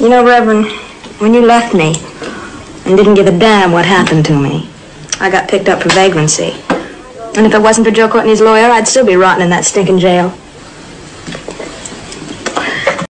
You know, Reverend, when you left me and didn't give a damn what happened to me, I got picked up for vagrancy. And if it wasn't for Joe Courtney's lawyer, I'd still be rotting in that stinking jail.